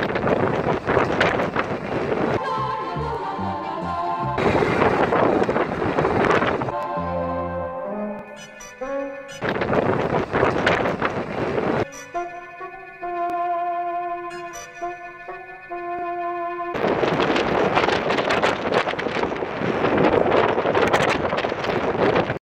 you